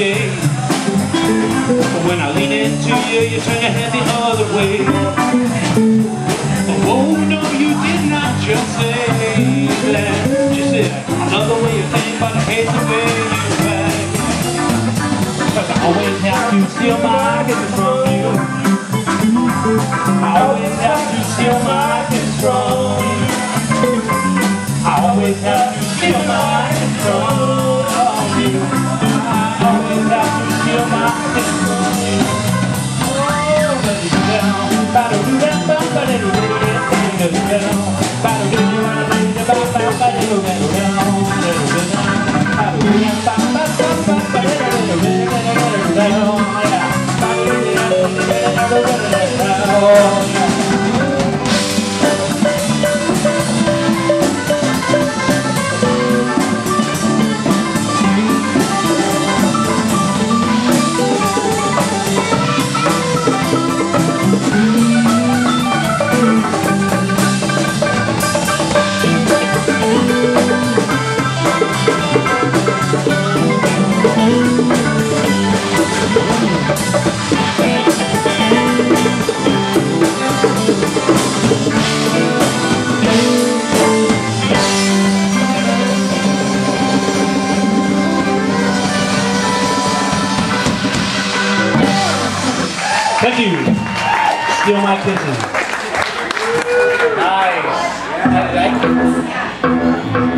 you. But when I lean into you, you turn your head the other way. Oh no, you did not just say that. You said another way you think, but I hate the way you act. Cause I always have to steal my kisses from you. I always have to steal my kiss from you. I always have to steal my kiss from Oh, Steal my kisses. Nice.